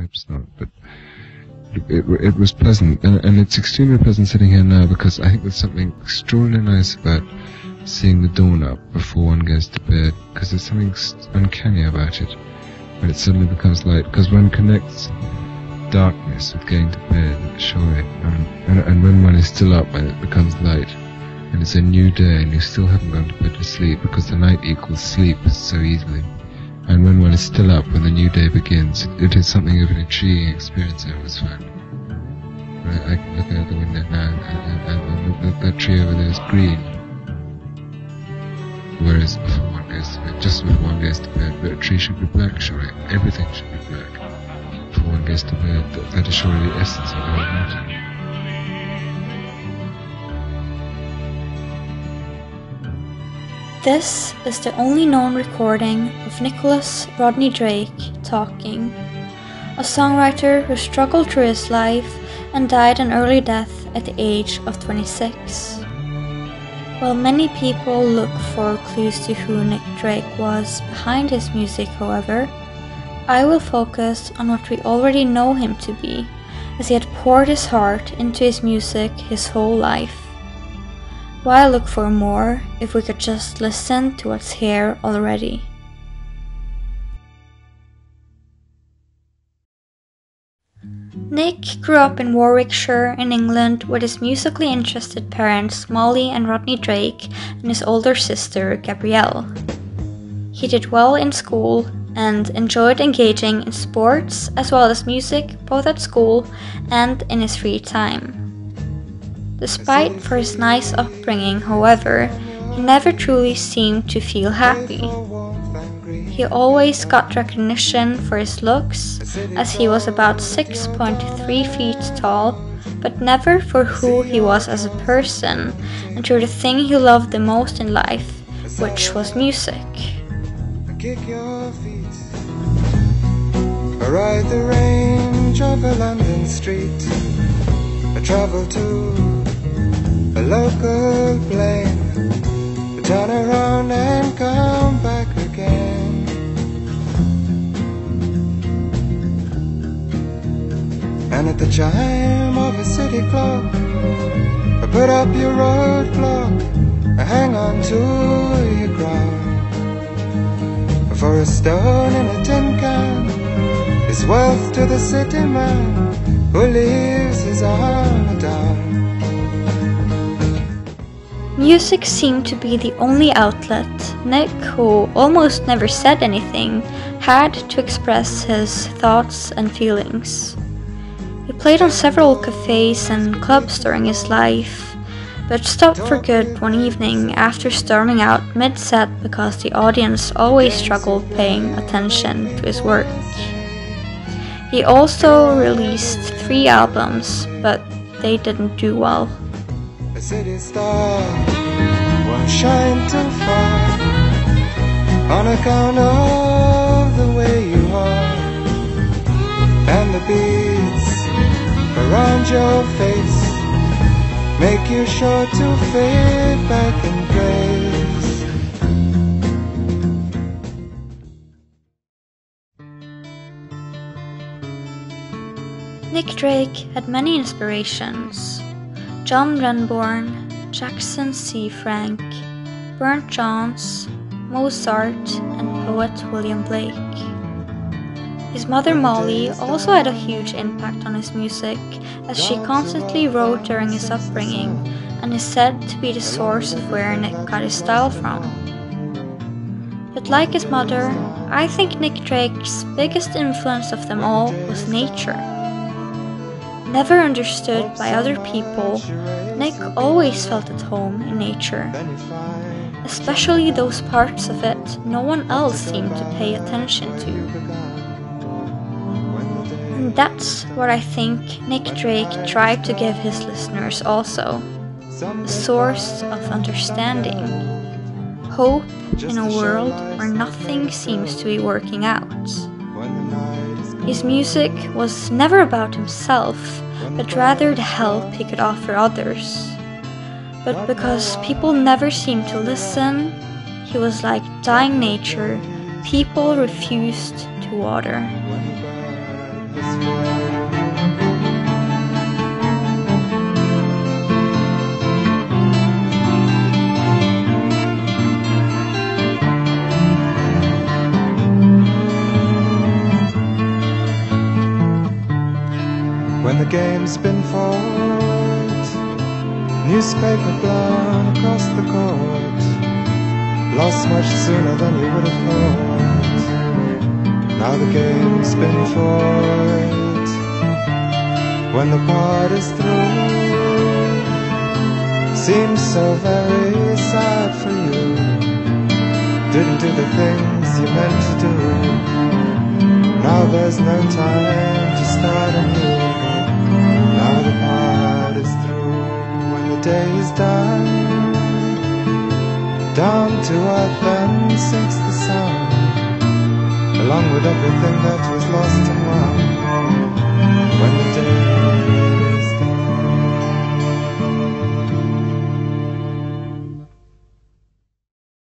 perhaps not, but it, it was pleasant, and, and it's extremely pleasant sitting here now because I think there's something extraordinarily nice about seeing the dawn up before one goes to bed, because there's something uncanny about it when it suddenly becomes light, because one connects darkness with going to bed, surely, and, and when one is still up when it becomes light, and it's a new day and you still haven't gone to bed to sleep because the night equals sleep so easily. And when one is still up when the new day begins, it is something of an intriguing experience I always find. I, I look out the window now and, and, and that, that tree over there is green. Whereas before one goes to bed, just before one goes to bed, but a tree should be black, surely. Everything should be black before one goes to bed. That, that is surely the essence of the whole matter. This is the only known recording of Nicholas Rodney Drake talking, a songwriter who struggled through his life and died an early death at the age of 26. While many people look for clues to who Nick Drake was behind his music, however, I will focus on what we already know him to be, as he had poured his heart into his music his whole life. Why look for more if we could just listen to what's here already? Nick grew up in Warwickshire in England with his musically interested parents Molly and Rodney Drake and his older sister Gabrielle. He did well in school and enjoyed engaging in sports as well as music both at school and in his free time. Despite for his nice upbringing, however, he never truly seemed to feel happy. He always got recognition for his looks, as he was about 6.3 feet tall, but never for who he was as a person and for the thing he loved the most in life, which was music. ride the range of a London street. I travel to a local plane Turn around and come back again. And at the chime of a city clock put up your road clock hang on to your crown For a stone in a tin can Is wealth to the city man Who leaves his armor down Music seemed to be the only outlet Nick, who almost never said anything, had to express his thoughts and feelings. He played on several cafes and clubs during his life, but stopped for good one evening after storming out mid-set because the audience always struggled paying attention to his work. He also released three albums, but they didn't do well won't shine too far on account of the way you are and the beads around your face make you sure to fade back in grace. Nick Drake had many inspirations John Renbourn, Jackson C. Frank, Burnt Jones, Mozart, and poet William Blake. His mother Molly also had a huge impact on his music, as she constantly wrote during his upbringing and is said to be the source of where Nick got his style from. But like his mother, I think Nick Drake's biggest influence of them all was nature. Never understood by other people, Nick always felt at home in nature, especially those parts of it no one else seemed to pay attention to. And that's what I think Nick Drake tried to give his listeners also a source of understanding, hope in a world where nothing seems to be working out. His music was never about himself, but rather the help he could offer others. But because people never seemed to listen, he was like dying nature, people refused to water. Game's been fought. Newspaper blown across the court. Lost much sooner than you would have thought. Now the game's been fought. When the part is through, seems so very sad for you. Didn't do the things you meant to do. Now there's no time to start anew. Is done. Down to earth and sinks the sun, Along with everything that was lost and won When the day